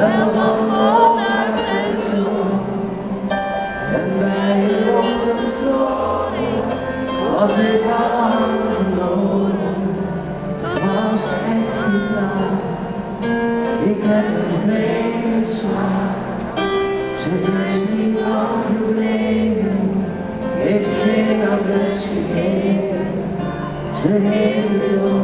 wel van Mozart en zon. En bij de ochtendkroning was ik al lang verloren. Het was echt gedaan, ik heb een vreemde. Ze is niet lang gebleven, heeft geen adres gegeven. Ze heette door.